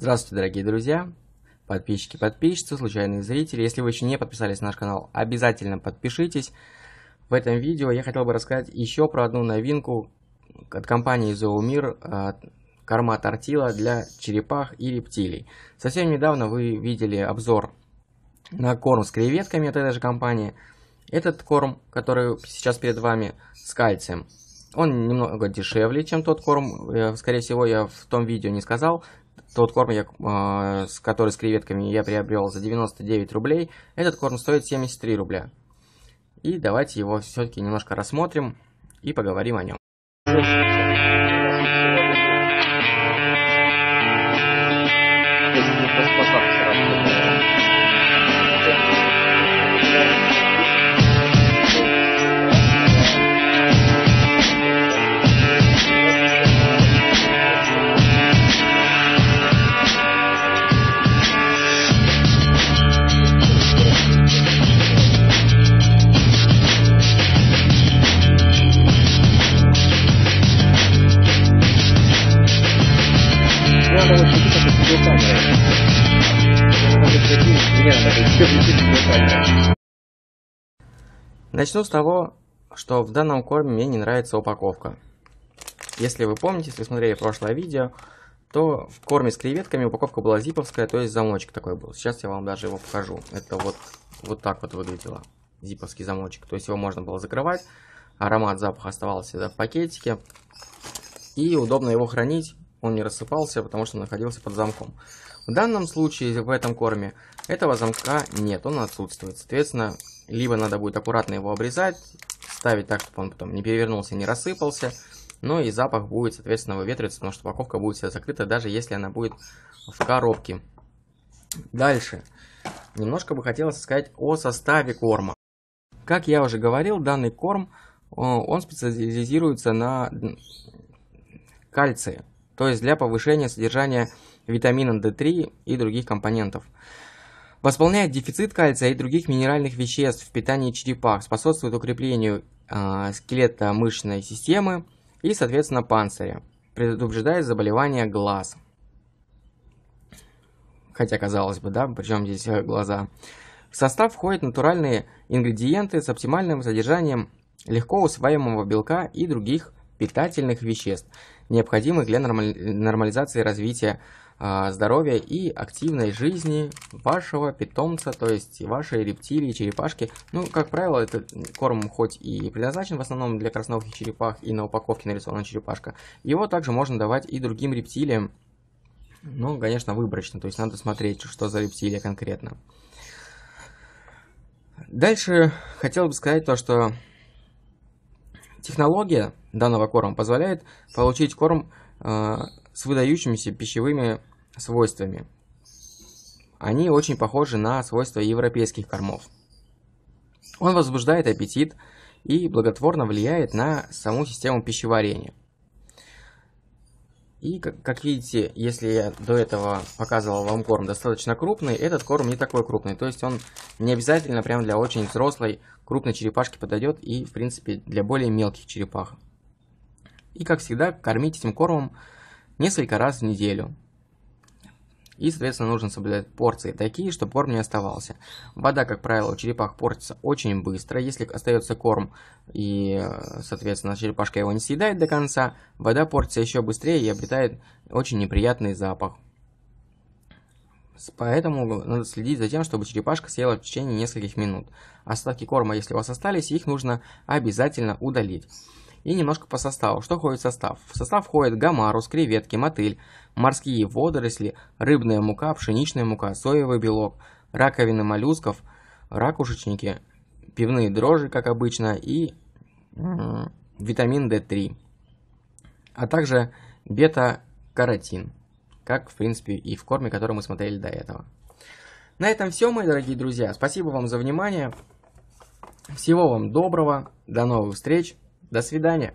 Здравствуйте, дорогие друзья, подписчики, подписчицы, случайные зрители. Если вы еще не подписались на наш канал, обязательно подпишитесь. В этом видео я хотел бы рассказать еще про одну новинку от компании Zoomir, а, корма тортила для черепах и рептилий. Совсем недавно вы видели обзор на корм с креветками от этой же компании. Этот корм, который сейчас перед вами с кальцием, он немного дешевле, чем тот корм. Э, скорее всего, я в том видео не сказал. Тот корм, я, э, который с креветками я приобрел за 99 рублей, этот корм стоит 73 рубля. И давайте его все-таки немножко рассмотрим и поговорим о нем. Начну с того, что в данном корме мне не нравится упаковка. Если вы помните, если смотрели прошлое видео, то в корме с креветками упаковка была зиповская, то есть замочек такой был. Сейчас я вам даже его покажу. Это вот, вот так вот выглядело, зиповский замочек. То есть его можно было закрывать, аромат, запах оставался в пакетике. И удобно его хранить, он не рассыпался, потому что находился под замком. В данном случае, в этом корме, этого замка нет, он отсутствует. Соответственно, либо надо будет аккуратно его обрезать, ставить так, чтобы он потом не перевернулся, не рассыпался. Но и запах будет, соответственно, выветриваться, потому что упаковка будет вся закрыта, даже если она будет в коробке. Дальше. Немножко бы хотелось сказать о составе корма. Как я уже говорил, данный корм, он специализируется на кальции. То есть для повышения содержания витамина D3 и других компонентов. Восполняет дефицит кальция и других минеральных веществ в питании черепах, способствует укреплению э, скелета мышечной системы и, соответственно, панциря. Предупреждает заболевания глаз. Хотя, казалось бы, да, причем здесь э, глаза. В состав входят натуральные ингредиенты с оптимальным содержанием легко усваиваемого белка и других питательных веществ, необходимых для нормализации развития а, здоровья и активной жизни вашего питомца, то есть вашей рептилии, черепашки. Ну, как правило, этот корм хоть и предназначен в основном для красновых черепах и на упаковке нарисована черепашка, его также можно давать и другим рептилиям, ну, конечно, выборочно, то есть надо смотреть, что за рептилия конкретно. Дальше хотел бы сказать то, что технология данного корма позволяет получить корм э, с выдающимися пищевыми свойствами. Они очень похожи на свойства европейских кормов. Он возбуждает аппетит и благотворно влияет на саму систему пищеварения. И, как, как видите, если я до этого показывал вам корм достаточно крупный, этот корм не такой крупный. То есть он не обязательно прям для очень взрослой, крупной черепашки подойдет и, в принципе, для более мелких черепах. И, как всегда, кормить этим кормом несколько раз в неделю. И, соответственно, нужно соблюдать порции такие, чтобы корм не оставался. Вода, как правило, у черепах портится очень быстро. Если остается корм и, соответственно, черепашка его не съедает до конца, вода портится еще быстрее и обретает очень неприятный запах. Поэтому надо следить за тем, чтобы черепашка съела в течение нескольких минут. Остатки корма, если у вас остались, их нужно обязательно удалить. И немножко по составу. Что входит в состав? В состав входит гамарус, креветки, мотыль, морские водоросли, рыбная мука, пшеничная мука, соевый белок, раковины моллюсков, ракушечники, пивные дрожжи, как обычно, и витамин D3, а также бета-каротин, как, в принципе, и в корме, который мы смотрели до этого. На этом все, мои дорогие друзья. Спасибо вам за внимание. Всего вам доброго. До новых встреч. До свидания.